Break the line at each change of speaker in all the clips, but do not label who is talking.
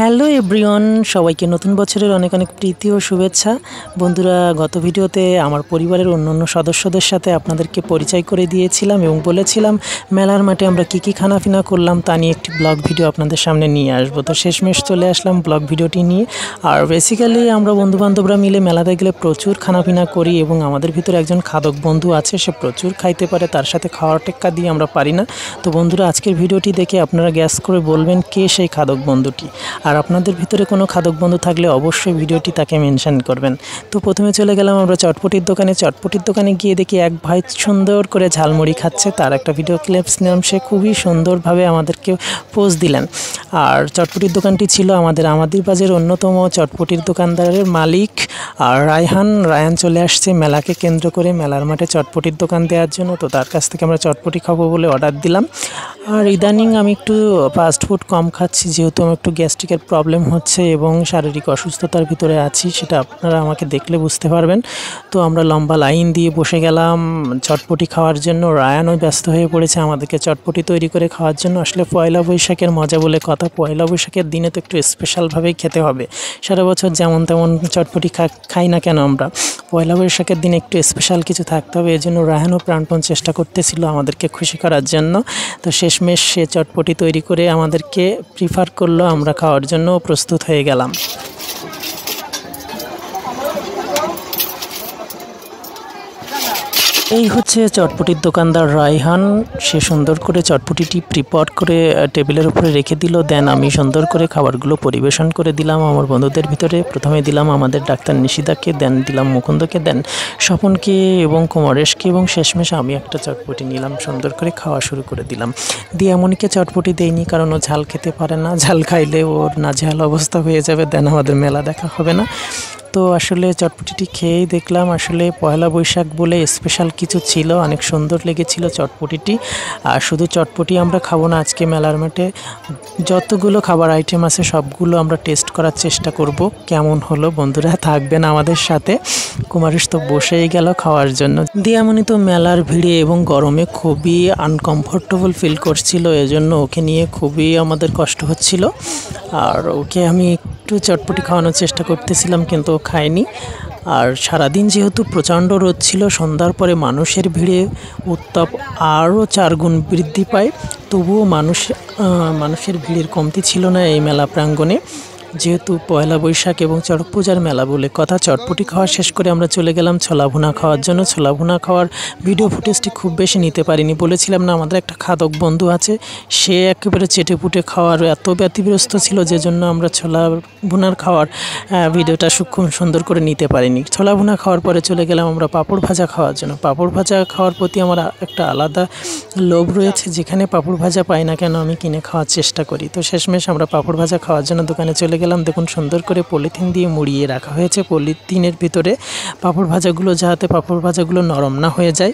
Hello everyone, সবাইকে নতুন বছরের অনেক অনেক প্রীতি ও শুভেচ্ছা। বন্ধুরা, গত ভিডিওতে আমার পরিবারের অন্য অন্য সদস্যদের সাথে আপনাদেরকে পরিচয় করে দিয়েছিলাম এবং বলেছিলাম মেলার মাঠে আমরা কী কী খানাফিনা করলাম তা নিয়ে একটি ব্লগ ভিডিও আপনাদের সামনে নিয়ে আসব। তো শেষমেশ চলে আসলাম ব্লগ ভিডিওটি নিয়ে। আর বেসিক্যালি আমরা বন্ধুবান্ধবরা মিলে মেলাতে গেলে প্রচুর খানাপিনা করি এবং আমাদের ভিতরে একজন খাদক বন্ধু আছে, সে প্রচুর খাইতে পারে, তার সাথে খাওয়ার টেক্কা দিয়ে আমরা পারি না। তো বন্ধুরা, আজকের ভিডিওটি দেখে আপনারা গ্যাস করে বলবেন কে সেই খাদক বন্ধুটি। আর আপনাদের ভিতরে কোনো খাদক বন্ধু থাকলে অবশ্যই ভিডিওটি তাকে মেনশন করবেন। তো প্রথমে চলে গেলাম আমরা চটপটির দোকানে। চটপটির দোকানে গিয়ে দেখি এক ভাই সুন্দর করে ঝালমুড়ি খাচ্ছে। তার একটা ভিডিও ক্লিপস নিলাম। সে খুবই সুন্দরভাবে আমাদেরকে পোজ দিলেন। আর চটপটির দোকানটি ছিল আমাদের আমাদের বাজের অন্যতম চটপটির দোকানদারের মালিক। আর রায়হান রায়হান চলে আসছে মেলাকে কেন্দ্র করে। মেলার মাঠে চটপটির দোকান দেওয়ার জন্য। তো তার কাছ থেকে আমরা চটপটি খাব বলে অর্ডার দিলাম। আর ইদানিং আমি একটু ফাস্ট ফুড কম খাচ্ছি। যেহেতু আমার একটু গ্যাস্ট্রিকের প্রবলেম হচ্ছে এবং শারীরিক অসুস্থতার ভিতরে আছি, সেটা আপনারা আমাকে দেখলে বুঝতে পারবেন। তো আমরা লম্বা লাইন দিয়ে বসে গেলাম চটপটি খাওয়ার জন্য। রায়ানও ব্যস্ত হয়ে পড়েছে আমাদেরকে চটপটি তৈরি করে খাওয়ার জন্য। আসলে পয়লা বৈশাখের মজা বলে কথা। পয়লা বৈশাখের দিনে তো একটু স্পেশালভাবেই খেতে হবে। সারা বছর যেমন তেমন চটপটি খাই না কেন আমরা? পয়লা বৈশাখের দিনে একটু স্পেশাল কিছু থাকতে হবে। এই জন্য রাহানও প্রাণপণ চেষ্টা করতেছিল আমাদেরকে খুশি করার জন্য। তো শেষমেশ সে চটপটি তৈরি করে আমাদেরকে প্রিফার করল আমরা খাওয়ার জন্য প্রস্তুত হয়ে গেলাম। এই হচ্ছে চটপটির দোকানদার রায়হান। সে সুন্দর করে চটপটিটি প্রিপট করে টেবিলের উপরে রেখে দিল। দেন আমি সুন্দর করে খাবারগুলো পরিবেশন করে দিলাম আমার বন্ধুদের ভিতরে। প্রথমে দিলাম আমাদের ডাক্তার নিশিদাকে দেন দিলাম মুকুন্দকে দেন স্বপনকে এবং কুমারেশকে এবং শেষমেশ আমি একটা চটপটি নিলাম, সুন্দর করে খাওয়া শুরু করে দিলাম। দিয়ে এমনকে চটপটি দেয়নি, কারণ ও ঝাল খেতে পারে না। ঝাল খাইলে ওর না ঝাল অবস্থা হয়ে যাবে দেন আমাদের মেলা দেখা হবে না। তো আসলে চটপটিটি খেয়েই দেখলাম আসলে পয়লা বৈশাখ বলে স্পেশাল কিছু ছিল, অনেক সুন্দর লেগেছিল চটপটিটি। আর শুধু চটপটি আমরা খাব না, আজকে মেলার মাঠে যতগুলো খাবার আইটেম আছে সবগুলো আমরা টেস্ট করার চেষ্টা করব, কেমন হলো বন্ধুরা থাকবেন আমাদের সাথে। কুমারেশ তো বসেই গেল খাওয়ার জন্য। দিয়ামণি তো মেলার ভিড়ে এবং গরমে খুবই আনকমফোর্টেবল ফিল করছিল, এজন্য ওকে নিয়ে খুবই আমাদের কষ্ট হচ্ছিল। আর ওকে আমি একটু চটপটি খাওয়ানোর চেষ্টা করতেছিলাম, কিন্তু খায়নি আর সারাদিন যেহেতু প্রচণ্ড রোদ ছিল, সন্ধ্যার পরে মানুষের ভিড়ে উত্তাপ আরও চারগুণ বৃদ্ধি পায়। তবুও মানুষ মানুষের ভিড়ের কমতি ছিল না এই মেলা প্রাঙ্গণে। যেহেতু পয়লা বৈশাখ এবং চড়ক পূজার মেলা বলে কথা, চটপটি খাওয়া শেষ করে আমরা চলে গেলাম ছোলা ভুনা খাওয়ার জন্য। ছোলা ভুনা খাওয়ার ভিডিও ফুটেজটি খুব বেশি নিতে পারিনি, বলেছিলাম না, আমাদের একটা খাদক বন্ধু আছে, সে একেবারে চেটে পুটে খাওয়ার এত ব্যতিব্যস্ত ছিল যে জন্য আমরা ছোলা ভুনার খাওয়ার ভিডিওটা খুব সুন্দর করে নিতে পারিনি। ছোলা ভুনা খাওয়ার পরে চলে গেলাম আমরা পাঁপড় ভাজা খাওয়ার জন্য। পাঁপড় ভাজা খাওয়ার প্রতি আমার একটা আলাদা লোভ রয়েছে, যেখানে পাঁপড় ভাজা পাই না কেন আমি কিনে খাওয়ার চেষ্টা করি। তো শেষমেশ আমরা পাঁপড় ভাজা খাওয়ার জন্য দোকানে চলে গেলাম। গেলাম, দেখুন সুন্দর করে পলিথিন দিয়ে মুড়িয়ে রাখা হয়েছে। পলিথিনের ভিতরে পাঁপড় ভাজাগুলো যাতে পাঁপড় ভাজাগুলো নরম না হয়ে যায়।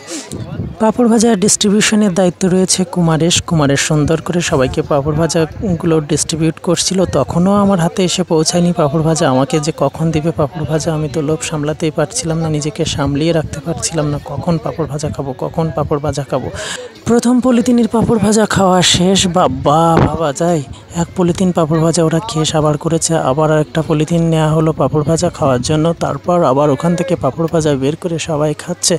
পাঁপড় ভাজা ডিস্ট্রিবিউশনের দায়িত্ব রয়েছে কুমারেশ। কুমারেশ সুন্দর করে সবাইকে পাঁপড় ভাজাগুলো ডিস্ট্রিবিউট করছিল। তখনও আমার হাতে এসে পৌঁছায়নি পাঁপড় ভাজা। আমাকে যে কখন দিবে পাঁপড় ভাজা আমি তো লোভ সামলাতেই পারছিলাম না, নিজেকে সামলিয়ে রাখতে পারছিলাম না। কখন পাঁপড় ভাজা খাব, কখন পাঁপড় ভাজা খাব? প্রথম পলিথিনের পাঁপড় ভাজা খাওয়া শেষ। বা বাবা ভাবা যায় এক পলিথিন পাঁপড় ভাজা ওরা খেয়ে সাবার করেছে। আবার একটা পলিথিন নেওয়া হলো পাঁপড় ভাজা খাওয়ার জন্য। তারপর আবার ওখান থেকে পাঁপড় ভাজা বের করে সবাই খাচ্ছে।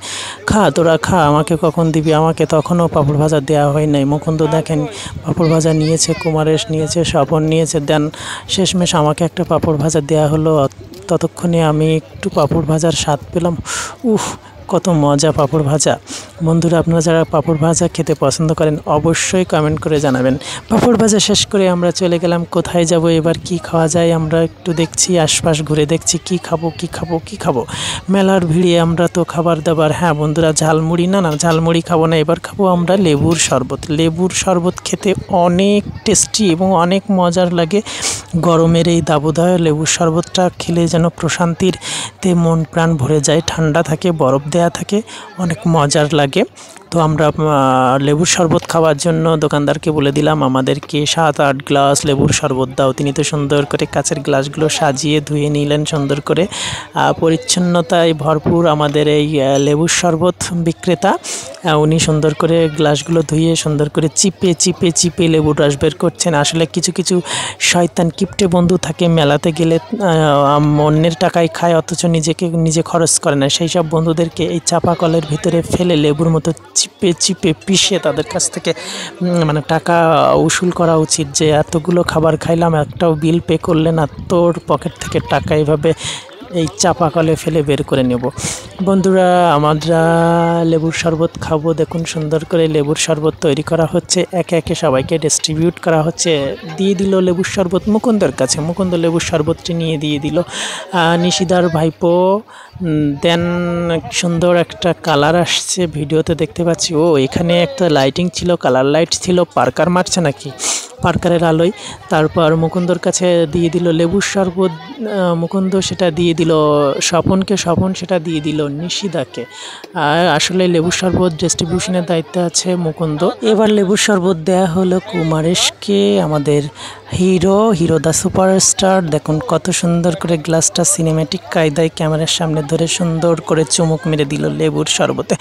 খা, তোরা খা, আমাকে কখন দিবি? আমাকে তখনও পাঁপড় ভাজা দেওয়া হয় নাই। মুকুন্দ দেখেন, পাঁপড় ভাজা নিয়েছে, কুমারেশ নিয়েছে, স্বপন নিয়েছে। দেন শেষমেশ আমাকে একটা পাঁপড় ভাজা দেওয়া হলো। ততক্ষণে আমি একটু পাঁপড় ভাজার স্বাদ পেলাম। উফ কত মজা পাঁপড় ভাজা। বন্ধুরা, আপনারা যারা পাঁপড় ভাজা খেতে পছন্দ করেন, অবশ্যই কমেন্ট করে জানাবেন। পাঁপড় ভাজা শেষ করে আমরা চলে গেলাম, কোথায় যাব, এবার কি খাওয়া যায়, আমরা একটু দেখছি, আশপাশ ঘুরে দেখছি, কি খাব কি খাব কি খাব। মেলার ভিড়ে আমরা তো খাবার দাবার হ্যাঁ বন্ধুরা, ঝালমুড়ি, না না, ঝালমুড়ি খাব না, এবার খাব আমরা লেবুর শরবত। লেবুর শরবত খেতে অনেক টেস্টি এবং অনেক মজার লাগে। গরমের এই দাবদায় লেবুর শরবতটা খেলে যেন প্রশান্তির তে মন প্রাণ ভরে যায়, ঠান্ডা থাকে, বরফ দেয়া থাকে অনেক মজার লাগে। তো আমরা লেবুর শরবত খাওয়ার জন্য দোকানদারকে বলে দিলাম, আমাদেরকে সাত, আট গ্লাস লেবুর শরবত দাও। তিনি তো সুন্দর করে কাচের গ্লাসগুলো সাজিয়ে ধুয়ে নিলেন সুন্দর করে। পরিচ্ছন্নতায় ভরপুর আমাদের এই লেবুর শরবত বিক্রেতা উনি সুন্দর করে গ্লাসগুলো ধুয়ে সুন্দর করে চিপে চিপে চিপে লেবুর রস বের করছেন। আসলে কিছু কিছু শয়তান কিপটে বন্ধু থাকে মেলাতে গেলে অন্যের টাকায় খায়, অথচ নিজেকে, নিজে খরচ করে না। সেই সব বন্ধুদেরকে এই চাপা কলের ভিতরে ফেলে লেবুর মতো চিপে চিপে পিষে তাদের কাছ থেকে মানে টাকা উসুল করা উচিত যে এতগুলো খাবার খাইলাম, একটাও বিল পে করলে না, তোর পকেট থেকে টাকা এইভাবে এই চাপা কলে ফেলে বের করে নেব। বন্ধুরা, আমরা লেবুর শরবত খাব। দেখুন সুন্দর করে লেবুর শরবত তৈরি করা হচ্ছে। একে একে সবাইকে ডিস্ট্রিবিউট করা হচ্ছে। দিয়ে দিল লেবুর শরবত মুকুন্দর কাছে। মুকুন্দ লেবুর শরবতটি নিয়ে দিয়ে দিল। নিশিদার ভাইপো দেন সুন্দর একটা কালার আসছে। ভিডিওতে দেখতে পাচ্ছি। ও, এখানে একটা লাইটিং ছিল কালার লাইট ছিল। পার্কার মারছে নাকি? পার্কারের আলোয়। তারপর মুকুন্দর কাছে দিয়ে দিল লেবুর শরবত মুকুন্দ সেটা দিয়ে দিল স্বপনকে, স্বপন সেটা দিয়ে দিল নিশিদাকে। আর আসলে লেবুর শরবত ডিস্ট্রিবিউশনের দায়িত্বে আছে মুকুন্দ। এবার লেবুর শরবত দেয়া হলো কুমারেশকে, আমাদের হিরো হিরো দ্য সুপারস্টার। দেখুন কত সুন্দর করে গ্লাসটা সিনেমেটিক কায়দায় ক্যামেরার সামনে ধরে সুন্দর করে চুমুক মেরে দিল লেবুর শরবতে।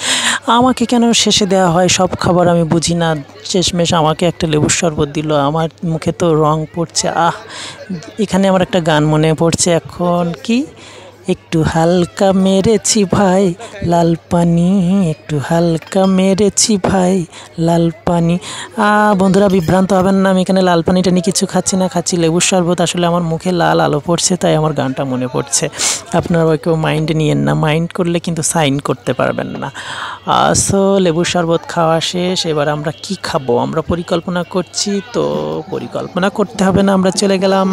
আমাকে কেন শেষে দেওয়া হয় সব খাবার আমি বুঝি না। শেষমেশ আমাকে একটা লেবুর শরবত দিল। আমার মুখে তো রং পড়ছে। আহ! এখানে আমার একটা গান মনে পড়ছে এখন। কি? একটু হালকা মেরেছি ভাই, লাল পানি, একটু হালকা মেরেছি ভাই, লাল পানি। বন্ধুরা বিভ্রান্ত হবেন না, আমি এখানে লাল পানিটা নিয়ে কিছু খাচ্ছি না, খাচ্ছি লেবুর শরবত। আসলে আমার মুখে লাল আলো পড়ছে, তাই আমার গানটা মনে পড়ছে। আপনারা কেউ মাইন্ডে নিয়েন না, মাইন্ড করলে কিন্তু সাইন করতে পারবেন না। সো লেবুর শরবত খাওয়া শেষ, এবার আমরা কি খাব? আমরা পরিকল্পনা করছি তো, পরিকল্পনা করতে হবে না, আমরা চলে গেলাম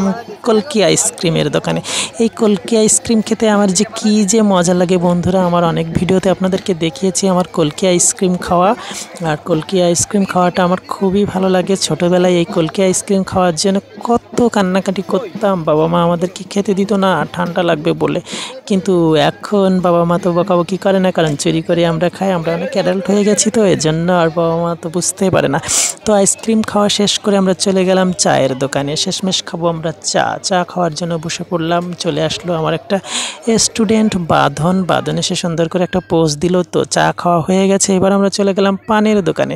কলকি আইসক্রিমের দোকানে। এই কলকি আইসক্রিম খেতে আমার যে কি যে মজা লাগে বন্ধুরা, আমার অনেক ভিডিওতে আপনাদেরকে দেখিয়েছি আমার কলকি আইসক্রিম খাওয়া। আর কলকি আইসক্রিম খাওয়াটা আমার খুবই ভালো লাগে। ছোটোবেলায় এই কলকি আইসক্রিম খাওয়ার জন্য কত কান্নাকাটি করতাম। বাবা মা আমাদেরকে খেতে দিত না ঠান্ডা লাগবে বলে। কিন্তু এখন বাবা মা তো বকাবকি করে না, কারণ চুরি করে আমরা খাই, আমরা অনেক অ্যাডাল্ট হয়ে গেছি তো এর জন্য আর বাবা মা তো বুঝতেই পারে না। তো আইসক্রিম খাওয়া শেষ করে আমরা চলে গেলাম চায়ের দোকানে। শেষমেশ খাব আমরা চা। চা খাওয়ার জন্য বসে পড়লাম, চলে আসলো আমার একটা স্টুডেন্ট বাঁধন বাঁধন এসে সুন্দর করে একটা পোজ দিল তো চা খাওয়া হয়ে গেছে। এবার আমরা চলে গেলাম পানের দোকানে।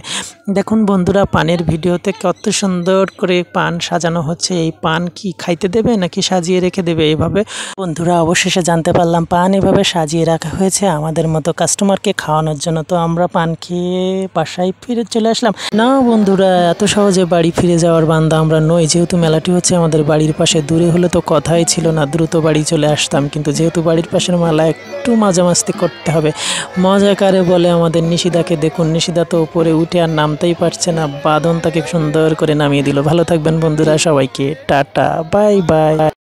দেখুন বন্ধুরা, পানের ভিডিওতে কত সুন্দর করে পান সাজানো হচ্ছে। এই পান কি খাইতে দেবে নাকি সাজিয়ে রেখে দেবে এইভাবে বন্ধুরা, অবশেষে জানতে পারলাম পান এভাবে সাজিয়ে রাখা হয়েছে আমাদের মতো কাস্টমারকে খাওয়ানোর জন্য। তো আমরা পান খেয়ে বাসায় ফিরে চলে আসলাম। না বন্ধুরা, এত সহজে বাড়ি ফিরে যাওয়ার বান্দা আমরা নই। যেহেতু মেলাটি হচ্ছে আমাদের বাড়ির পাশে, দূরে হলে তো কথাই ছিল না। দ্রুত বাড়ি চলে আসতাম। কিন্তু যেহেতু বাড়ির পাশের মালা একটু মাঝামাস্তি করতে হবে। মজা কারে বলে আমাদের নিশিদাকে, দেখুন, নিশিদা তো উপরে উঠে আর নামতেই পারছে না। বাদন তাকে সুন্দর করে নামিয়ে দিল। ভালো থাকবেন বন্ধুরা, সবাইকে, টাটা, বাই বাই।